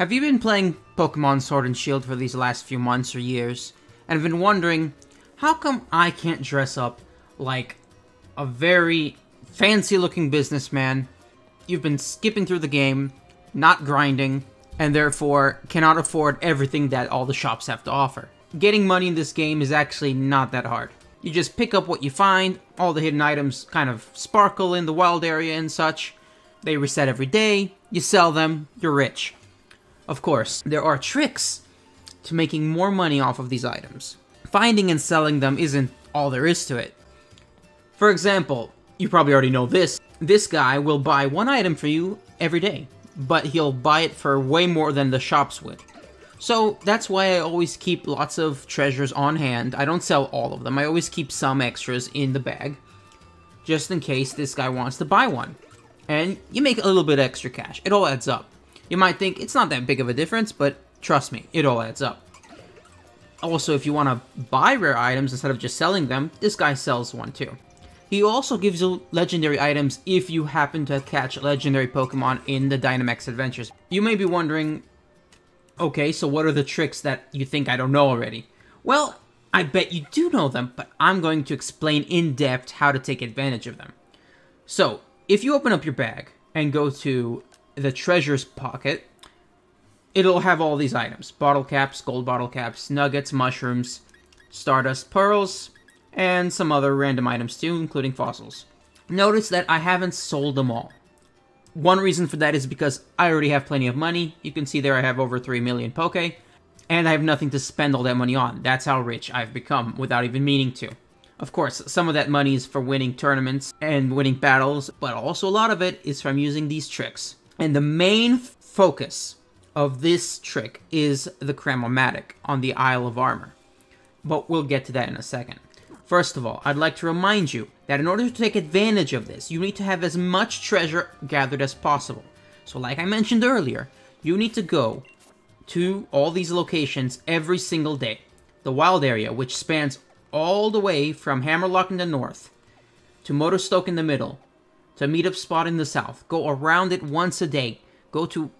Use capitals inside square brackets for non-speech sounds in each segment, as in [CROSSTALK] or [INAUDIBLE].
Have you been playing Pokemon Sword and Shield for these last few months or years, and have been wondering, how come I can't dress up like a very fancy looking businessman? You've been skipping through the game, not grinding, and therefore cannot afford everything that all the shops have to offer. Getting money in this game is actually not that hard. You just pick up what you find, all the hidden items kind of sparkle in the wild area and such. They reset every day, you sell them, you're rich. Of course, there are tricks to making more money off of these items. Finding and selling them isn't all there is to it. For example, you probably already know this, this guy will buy one item for you every day, but he'll buy it for way more than the shops would. So that's why I always keep lots of treasures on hand. I don't sell all of them, I always keep some extras in the bag, just in case this guy wants to buy one. And you make a little bit extra cash, it all adds up. You might think it's not that big of a difference, but trust me, it all adds up. Also, if you want to buy rare items instead of just selling them, this guy sells one too. He also gives you legendary items if you happen to catch legendary Pokemon in the Dynamax adventures. You may be wondering, okay, so what are the tricks that you think I don't know already? Well, I bet you do know them, but I'm going to explain in depth how to take advantage of them. So, if you open up your bag and go to the treasures pocket, it'll have all these items. Bottle caps, gold bottle caps, nuggets, mushrooms, stardust pearls, and some other random items too, including fossils. Notice that I haven't sold them all. One reason for that is because I already have plenty of money. You can see there I have over 3 million Poke, and I have nothing to spend all that money on. That's how rich I've become without even meaning to. Of course, some of that money is for winning tournaments and winning battles, but also a lot of it is from using these tricks. And the main focus of this trick is the Cramomatic on the Isle of Armor. But we'll get to that in a second. First of all, I'd like to remind you that in order to take advantage of this, you need to have as much treasure gathered as possible. So like I mentioned earlier, you need to go to all these locations every single day. The wild area, which spans all the way from Hammerlocke in the north to Motostoke in the middle, to Meetup Spot in the south. Go around it once a day. Go to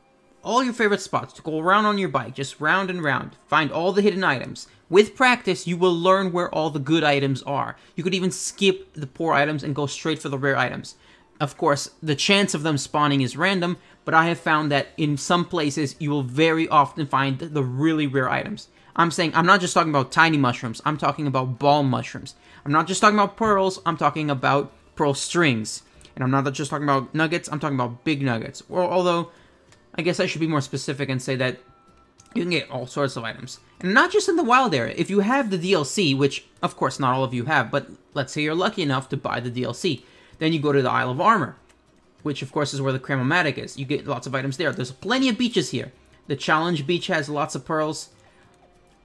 all your favorite spots. To go around on your bike, just round and round. Find all the hidden items. With practice, you will learn where all the good items are. You could even skip the poor items and go straight for the rare items. Of course, the chance of them spawning is random, but I have found that in some places you will very often find the really rare items. I'm saying, I'm not just talking about tiny mushrooms, I'm talking about balm mushrooms. I'm not just talking about pearls, I'm talking about pearl strings. And I'm not just talking about nuggets, I'm talking about big nuggets. Or although, I guess I should be more specific and say that you can get all sorts of items. And not just in the wild area. If you have the DLC, which of course not all of you have, but let's say you're lucky enough to buy the DLC, then you go to the Isle of Armor, which of course is where the Cramomatic is. You get lots of items there. There's plenty of beaches here. The Challenge Beach has lots of pearls.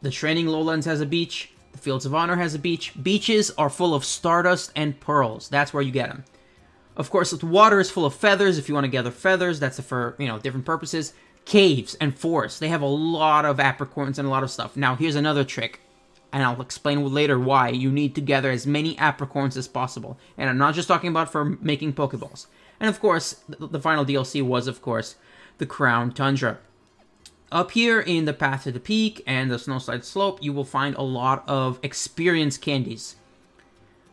The Training Lowlands has a beach. The Fields of Honor has a beach. Beaches are full of stardust and pearls. That's where you get them. Of course, the water is full of feathers. If you want to gather feathers, that's for, you know, different purposes. Caves and forests. They have a lot of apricorns and a lot of stuff. Now, here's another trick. And I'll explain later why you need to gather as many apricorns as possible. And I'm not just talking about for making Pokeballs. And of course, the final DLC was, of course, the Crown Tundra. Up here in the Path to the Peak and the Snowslide Slope, you will find a lot of experience candies.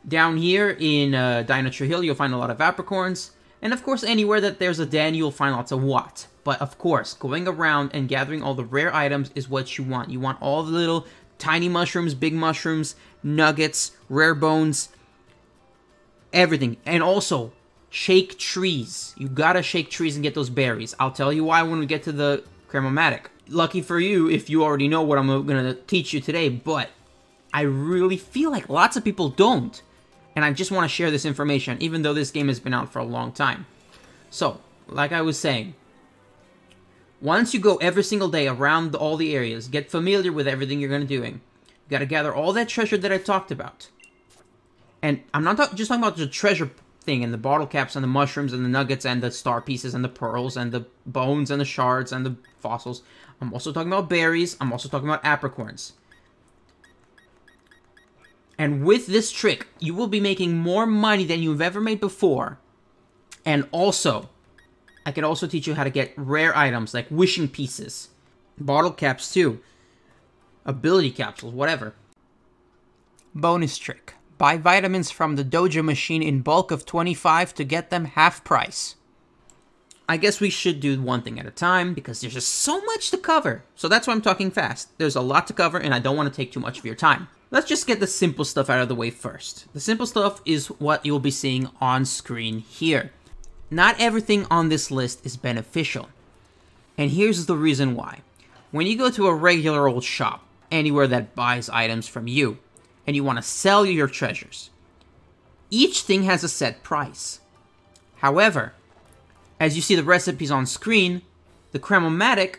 Down here in uh, Dyna Tree Hill, you'll find a lot of apricorns. And of course, anywhere that there's a den, you'll find lots of what. But of course, going around and gathering all the rare items is what you want. You want all the little tiny mushrooms, big mushrooms, nuggets, rare bones, everything. And also, shake trees. You gotta shake trees and get those berries. I'll tell you why when we get to the Cramomatic. Lucky for you if you already know what I'm gonna teach you today, but I really feel like lots of people don't and I just want to share this information, even though this game has been out for a long time. So, like I was saying, once you go every single day around all the areas, get familiar with everything you're going to doing, you got to gather all that treasure that I talked about. And I'm not talk just talking about the treasure thing and the bottle caps and the mushrooms and the nuggets and the star pieces and the pearls and the bones and the shards and the fossils. I'm also talking about berries. I'm also talking about apricorns. And with this trick, you will be making more money than you've ever made before. And also, I can also teach you how to get rare items like wishing pieces, bottle caps too, ability capsules, whatever. Bonus trick. Buy vitamins from the dojo machine in bulk of 25 to get them half price. I guess we should do one thing at a time because there's just so much to cover. So that's why I'm talking fast. There's a lot to cover and I don't want to take too much of your time. Let's just get the simple stuff out of the way first. The simple stuff is what you'll be seeing on screen here. Not everything on this list is beneficial. And here's the reason why. When you go to a regular old shop, anywhere that buys items from you, and you want to sell your treasures, each thing has a set price. However, as you see the recipes on screen, the Cram-O-Matic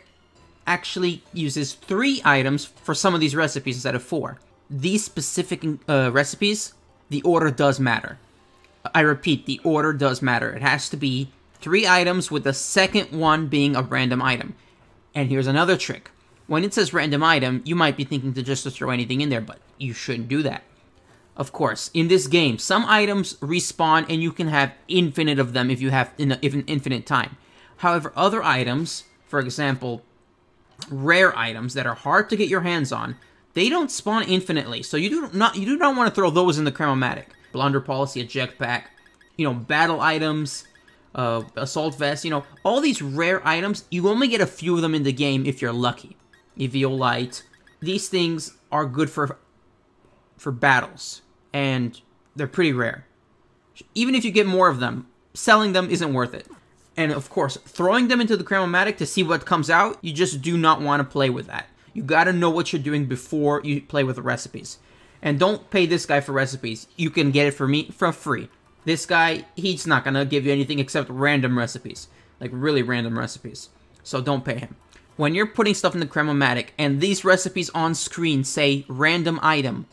actually uses three items for some of these recipes instead of four. These specific uh, recipes, the order does matter. I repeat, the order does matter. It has to be three items with the second one being a random item. And here's another trick. When it says random item, you might be thinking to just to throw anything in there, but you shouldn't do that. Of course, in this game, some items respawn and you can have infinite of them if you have in, if an infinite time. However, other items, for example, rare items that are hard to get your hands on, they don't spawn infinitely. So you do not you do not want to throw those in the Cram-O-Matic blunder policy, Eject Pack, you know, battle items, uh, assault vest, you know, all these rare items, you only get a few of them in the game if you're lucky. Eviolite, these things are good for for battles, and they're pretty rare. Even if you get more of them, selling them isn't worth it. And of course, throwing them into the Cram-O-Matic to see what comes out, you just do not want to play with that. You gotta know what you're doing before you play with the recipes. And don't pay this guy for recipes. You can get it for me for free. This guy, he's not gonna give you anything except random recipes. Like really random recipes. So don't pay him. When you're putting stuff in the Cram-O-Matic and these recipes on screen say random item,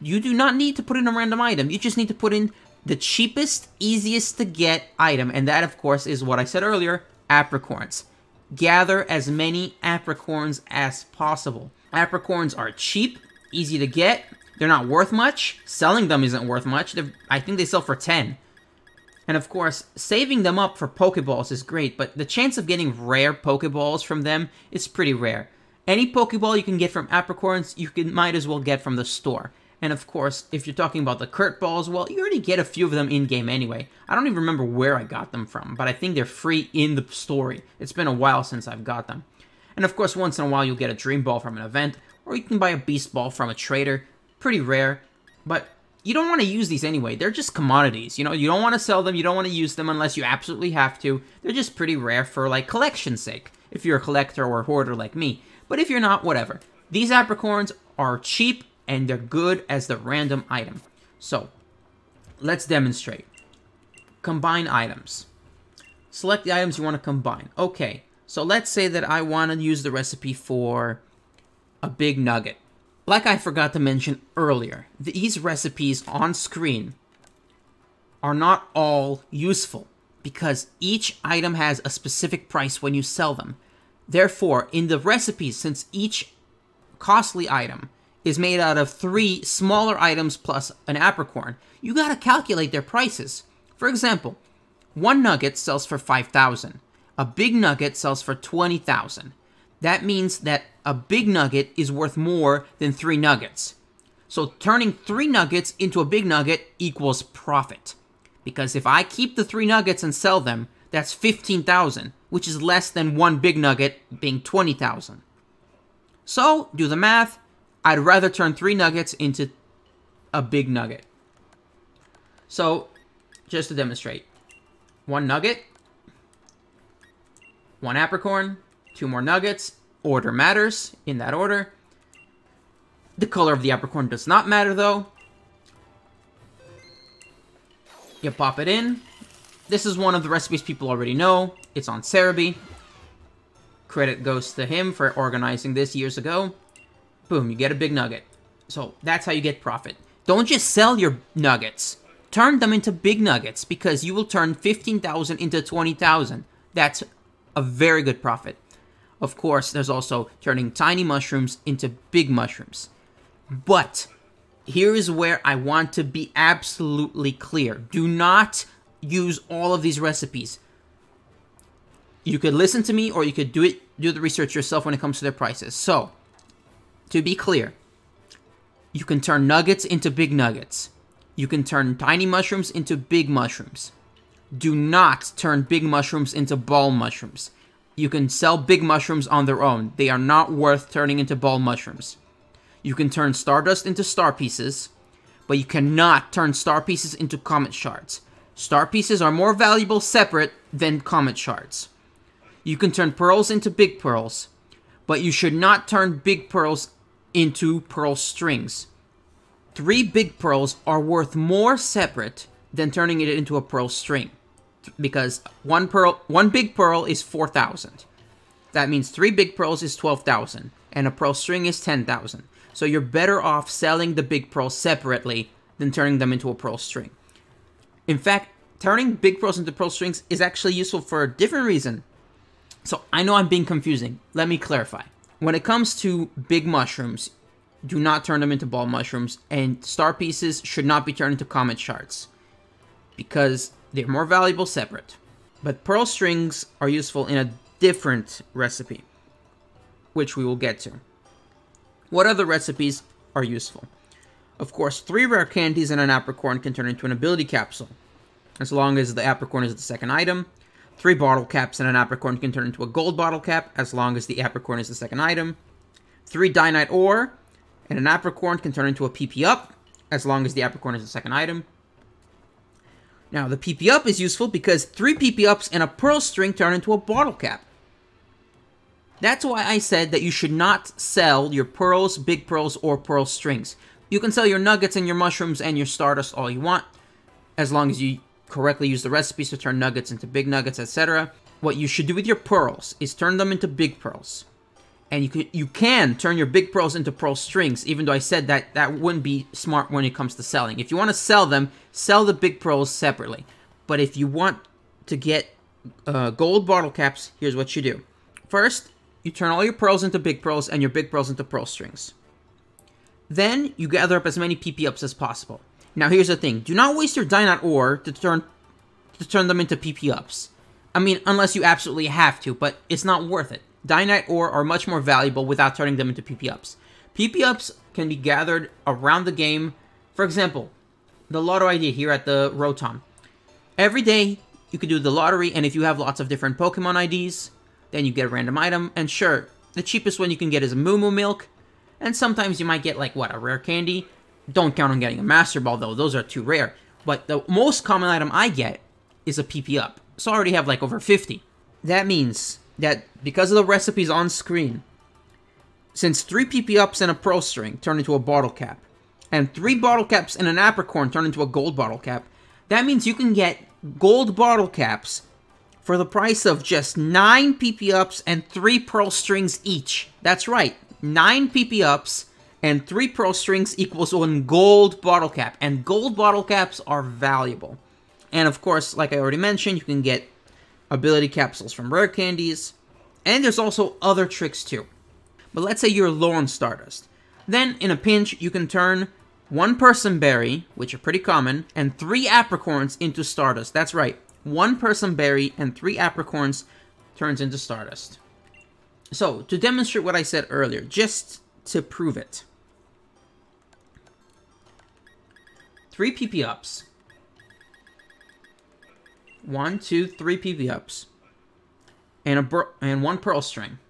you do not need to put in a random item. You just need to put in the cheapest, easiest to get item. And that, of course, is what I said earlier, apricorns. Gather as many apricorns as possible. Apricorns are cheap, easy to get, they're not worth much. Selling them isn't worth much. They're, I think they sell for 10. And of course, saving them up for Pokeballs is great, but the chance of getting rare Pokeballs from them is pretty rare. Any Pokeball you can get from Apricorns, you can might as well get from the store. And of course, if you're talking about the Kurt Balls, well, you already get a few of them in-game anyway. I don't even remember where I got them from, but I think they're free in the story. It's been a while since I've got them. And of course, once in a while you'll get a Dream Ball from an event, or you can buy a Beast Ball from a trader pretty rare, but you don't want to use these anyway. They're just commodities. You know, you don't want to sell them, you don't want to use them unless you absolutely have to. They're just pretty rare for, like, collection's sake, if you're a collector or a hoarder like me. But if you're not, whatever. These apricorns are cheap, and they're good as the random item. So, let's demonstrate. Combine items. Select the items you want to combine. Okay, so let's say that I want to use the recipe for a big nugget. Like I forgot to mention earlier, these recipes on screen are not all useful because each item has a specific price when you sell them. Therefore, in the recipes, since each costly item is made out of three smaller items plus an apricorn, you gotta calculate their prices. For example, one nugget sells for 5,000. A big nugget sells for 20,000 that means that a big nugget is worth more than three nuggets. So turning three nuggets into a big nugget equals profit. Because if I keep the three nuggets and sell them, that's 15,000, which is less than one big nugget being 20,000. So, do the math. I'd rather turn three nuggets into a big nugget. So, just to demonstrate. One nugget, one apricorn, two more nuggets. Order matters, in that order. The color of the apricorn does not matter, though. You pop it in. This is one of the recipes people already know. It's on Serebii. Credit goes to him for organizing this years ago. Boom, you get a big nugget. So that's how you get profit. Don't just sell your nuggets. Turn them into big nuggets because you will turn 15,000 into 20,000. That's a very good profit. Of course, there's also turning tiny mushrooms into big mushrooms. But here is where I want to be absolutely clear. Do not use all of these recipes. You could listen to me or you could do it do the research yourself when it comes to their prices. So, to be clear, you can turn nuggets into big nuggets. You can turn tiny mushrooms into big mushrooms. Do not turn big mushrooms into balm mushrooms. You can sell big mushrooms on their own. They are not worth turning into balm mushrooms. You can turn stardust into star pieces, but you cannot turn star pieces into comet shards. Star pieces are more valuable separate than comet shards. You can turn pearls into big pearls, but you should not turn big pearls into pearl strings. Three big pearls are worth more separate than turning it into a pearl string because one pearl, one big pearl is 4,000. That means three big pearls is 12,000 and a pearl string is 10,000. So you're better off selling the big pearls separately than turning them into a pearl string. In fact, turning big pearls into pearl strings is actually useful for a different reason. So I know I'm being confusing. Let me clarify. When it comes to big mushrooms, do not turn them into balm mushrooms, and star pieces should not be turned into comet shards because they're more valuable separate. But pearl strings are useful in a different recipe, which we will get to. What other recipes are useful? Of course, three rare candies and an apricorn can turn into an ability capsule, as long as the apricorn is the second item. Three bottle caps and an apricorn can turn into a gold bottle cap, as long as the apricorn is the second item. Three Dynite ore and an apricorn can turn into a PP up, as long as the apricorn is the second item. Now, the PP up is useful because three PP ups and a pearl string turn into a bottle cap. That's why I said that you should not sell your pearls, big pearls, or pearl strings. You can sell your nuggets and your mushrooms and your stardust all you want, as long as you correctly use the recipes to turn nuggets into big nuggets, etc. What you should do with your pearls is turn them into big pearls. And you can you can turn your big pearls into pearl strings even though i said that that wouldn't be smart when it comes to selling. If you want to sell them sell the big pearls separately. But if you want to get uh, gold bottle caps here's what you do. First you turn all your pearls into big pearls and your big pearls into pearl strings. Then you gather up as many pp ups as possible now here's the thing do not waste your dynite ore to turn to turn them into pp ups i mean unless you absolutely have to but it's not worth it Dynite ore are much more valuable without turning them into PP ups. PP ups can be gathered around the game. For example, the Loto-ID here at the Rotom. Every day, you could do the lottery, and if you have lots of different Pokemon IDs, then you get a random item. And sure, the cheapest one you can get is a Moo Milk, and sometimes you might get, like, what, a rare candy? Don't count on getting a Master Ball, though. Those are too rare. But the most common item I get is a PP Up. So I already have, like, over 50. That means that because of the recipes on screen, since three PP ups and a pearl string turn into a bottle cap, and three bottle caps and an apricorn turn into a gold bottle cap, that means you can get gold bottle caps for the price of just nine PP ups and three pearl strings each. That's right, nine PP ups and three pearl strings equals one gold bottle cap, and gold bottle caps are valuable. And of course, like I already mentioned, you can get ability capsules from rare candies, and there's also other tricks too. But let's say you're low on Stardust. Then, in a pinch, you can turn one Persim Berry, which are pretty common, and three Apricorns into Stardust. That's right, one Persim Berry and three Apricorns turns into Stardust. So, to demonstrate what I said earlier, just to prove it. Three PP ups one, two, three PP ups, and a and one pearl string.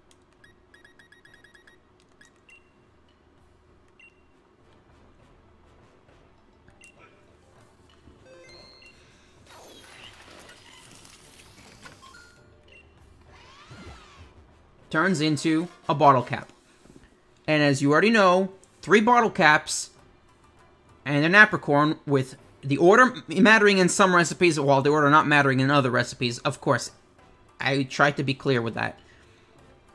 Turns into a bottle cap. And as you already know, three bottle caps and an apricorn with the order mattering in some recipes, while the order not mattering in other recipes, of course. I tried to be clear with that.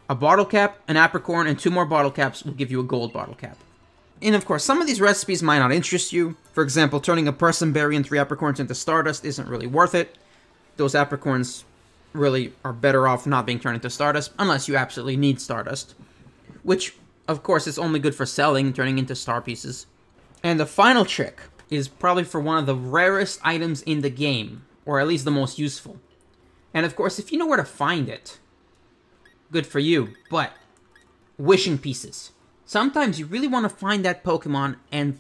A bottle cap, an apricorn, and two more bottle caps will give you a gold bottle cap. And of course, some of these recipes might not interest you. For example, turning a Persim Berry and three apricorns into Stardust isn't really worth it. Those apricorns really are better off not being turned into Stardust, unless you absolutely need Stardust. Which, of course, is only good for selling, turning into star pieces. And the final trick is probably for one of the rarest items in the game, or at least the most useful. And of course, if you know where to find it, good for you. But wishing pieces. Sometimes you really want to find that Pokemon and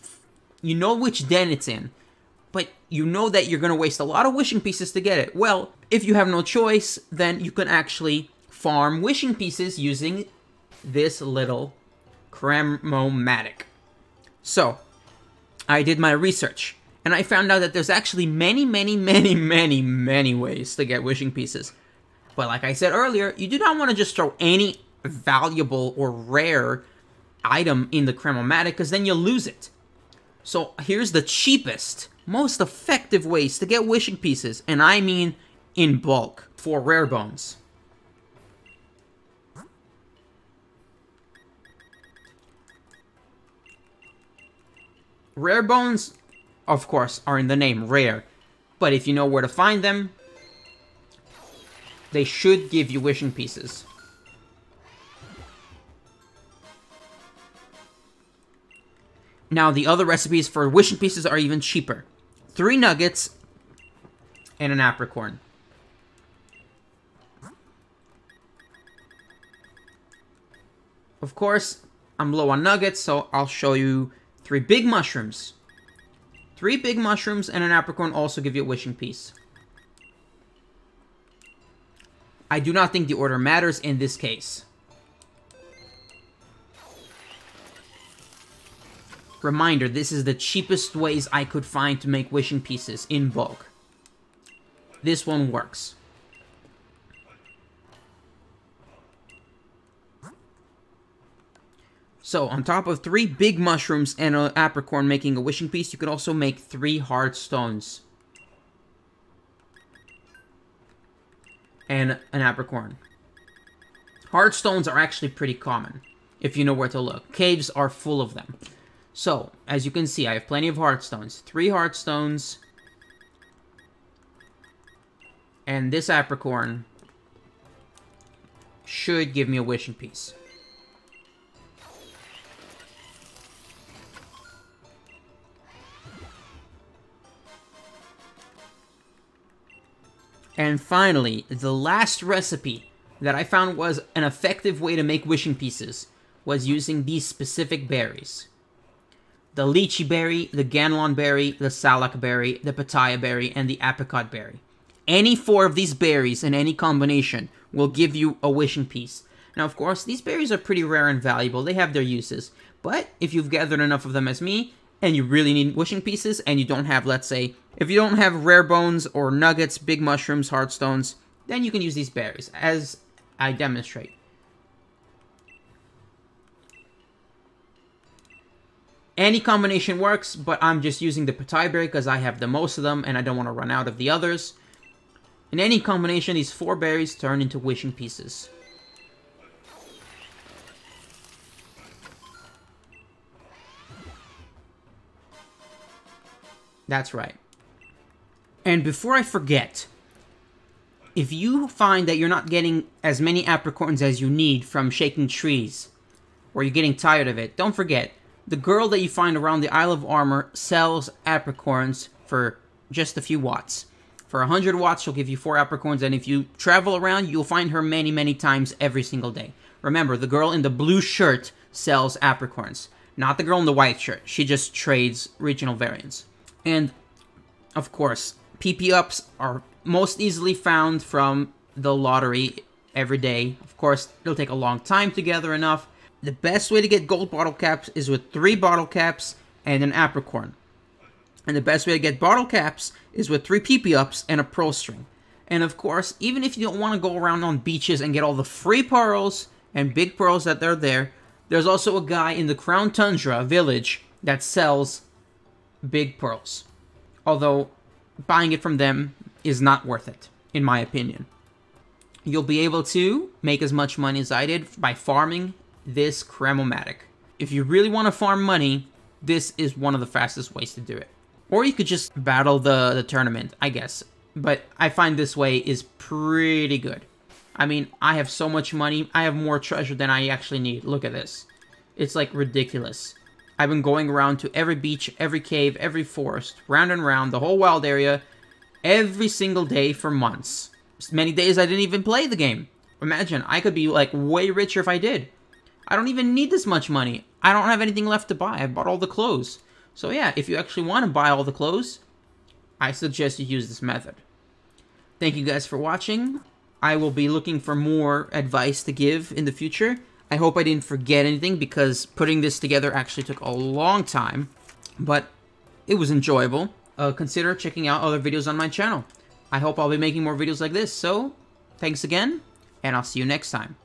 you know which den it's in, but you know that you're going to waste a lot of wishing pieces to get it. Well, if you have no choice, then you can actually farm wishing pieces using this little Cram-O-Matic. So, I did my research, and I found out that there's actually many, many, [LAUGHS] many, many, many ways to get wishing pieces. But like I said earlier, you do not want to just throw any valuable or rare item in the Cram-O-Matic, because then you'll lose it. So here's the cheapest, most effective ways to get wishing pieces, and I mean in bulk, for rare bones. Rare bones, of course, are in the name rare, but if you know where to find them, they should give you wishing pieces. Now, the other recipes for wishing pieces are even cheaper. Three nuggets and an apricorn. Of course, I'm low on nuggets, so I'll show you three big mushrooms. Three big mushrooms and an apricorn also give you a wishing piece. I do not think the order matters in this case. Reminder, this is the cheapest ways I could find to make wishing pieces in bulk. This one works. So, on top of three big mushrooms and an apricorn making a wishing piece, you could also make three hard stones. And an apricorn. Hard stones are actually pretty common, if you know where to look. Caves are full of them. So, as you can see, I have plenty of hard stones. Three hard stones. And this apricorn should give me a wishing piece. And finally, the last recipe that I found was an effective way to make wishing pieces was using these specific berries the Liechi berry, the ganlon berry, the Salac berry, the Petaya berry, and the Apicot berry. Any four of these berries in any combination will give you a wishing piece. Now, of course, these berries are pretty rare and valuable. They have their uses. But if you've gathered enough of them as me, and you really need wishing pieces, and you don't have, let's say, if you don't have rare bones or nuggets, big mushrooms, hard stones, then you can use these berries, as I demonstrate. Any combination works, but I'm just using the Petaya berry because I have the most of them and I don't want to run out of the others. In any combination, these four berries turn into wishing pieces. That's right. And before I forget, if you find that you're not getting as many apricorns as you need from shaking trees, or you're getting tired of it, don't forget, the girl that you find around the Isle of Armor sells apricorns for just a few watts. For 100 watts, she'll give you 4 apricorns, and if you travel around, you'll find her many, many times every single day. Remember, the girl in the blue shirt sells apricorns, not the girl in the white shirt. She just trades regional variants. And, of course, PP ups are most easily found from the lottery every day. Of course, it'll take a long time to gather enough, the best way to get gold bottle caps is with three bottle caps and an apricorn. And the best way to get bottle caps is with three PP ups and a pearl string. And of course, even if you don't want to go around on beaches and get all the free pearls and big pearls that are there, there's also a guy in the Crown Tundra village that sells big pearls. Although buying it from them is not worth it, in my opinion. You'll be able to make as much money as I did by farming this Cram-O-Matic. If you really want to farm money, this is one of the fastest ways to do it. Or you could just battle the, the tournament, I guess. But I find this way is pretty good. I mean, I have so much money. I have more treasure than I actually need. Look at this. It's like ridiculous. I've been going around to every beach, every cave, every forest, round and round, the whole wild area, every single day for months. many days I didn't even play the game. Imagine, I could be like way richer if I did. I don't even need this much money. I don't have anything left to buy. I bought all the clothes. So yeah, if you actually want to buy all the clothes, I suggest you use this method. Thank you guys for watching. I will be looking for more advice to give in the future. I hope I didn't forget anything because putting this together actually took a long time, but it was enjoyable. Uh, consider checking out other videos on my channel. I hope I'll be making more videos like this, so thanks again, and I'll see you next time.